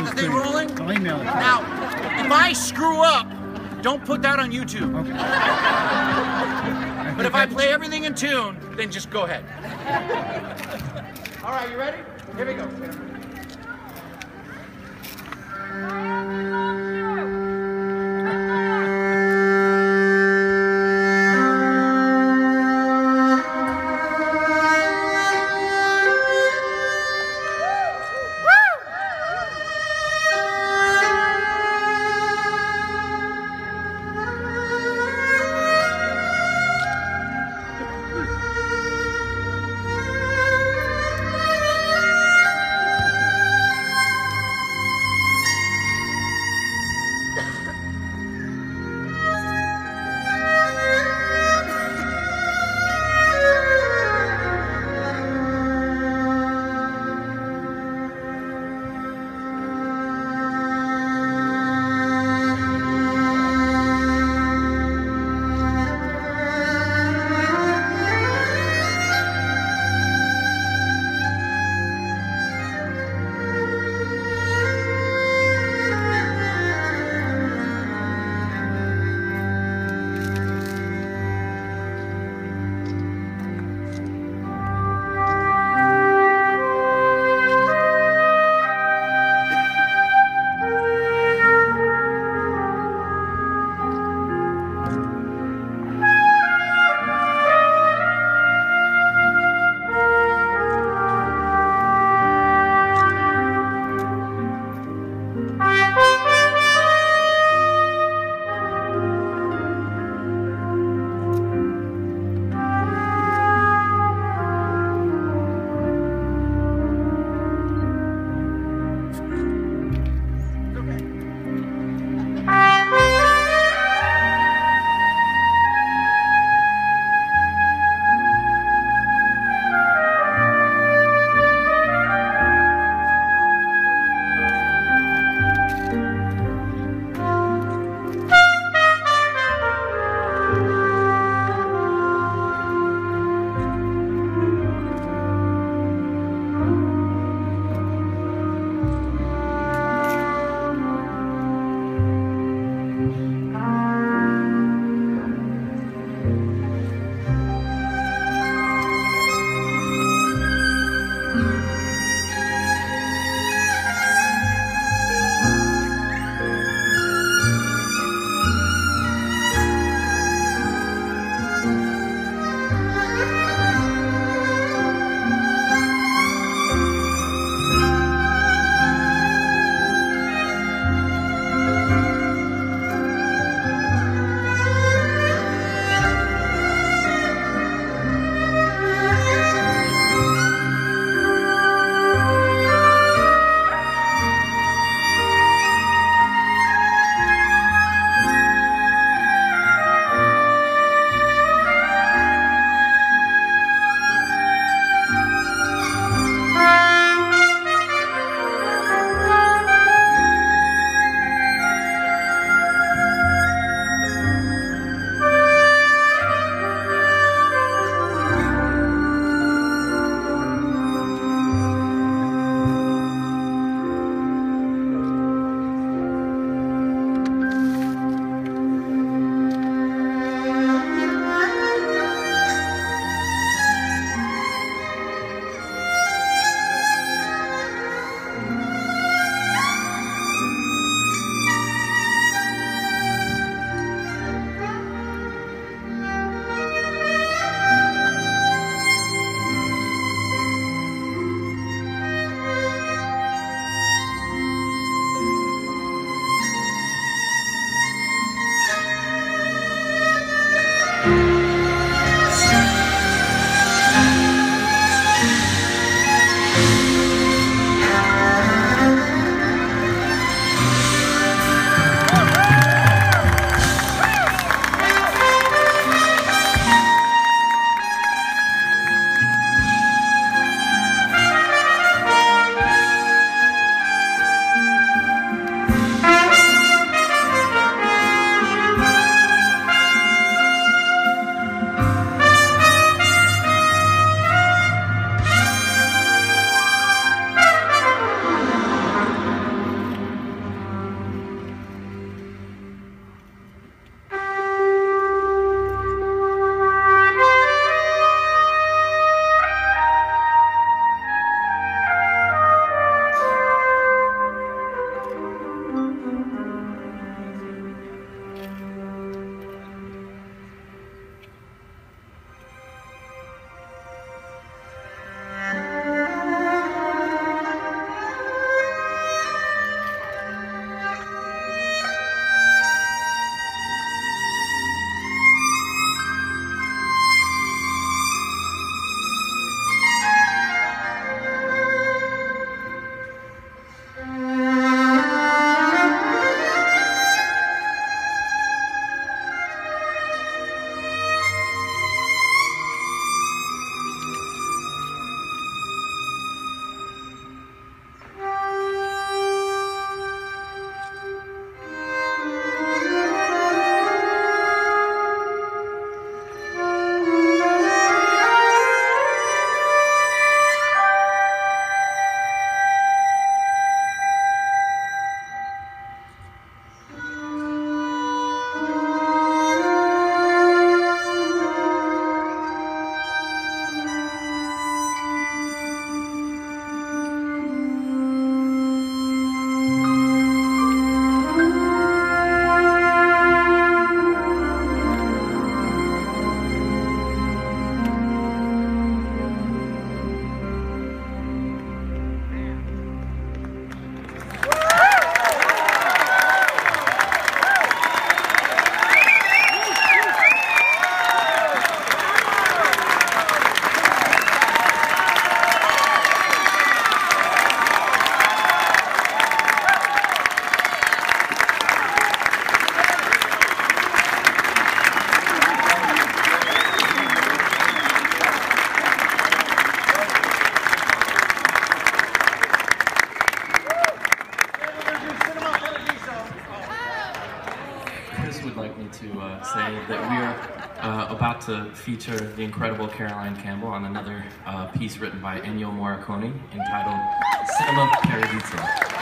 got the thing rolling? I'll email it. Now, if I screw up, don't put that on YouTube. Okay. But if I play everything in tune, then just go ahead. All right, you ready? Here we go. Need to uh, say that we are uh, about to feature the incredible Caroline Campbell on another uh, piece written by Ennio Morricone entitled Cinema Paradiso.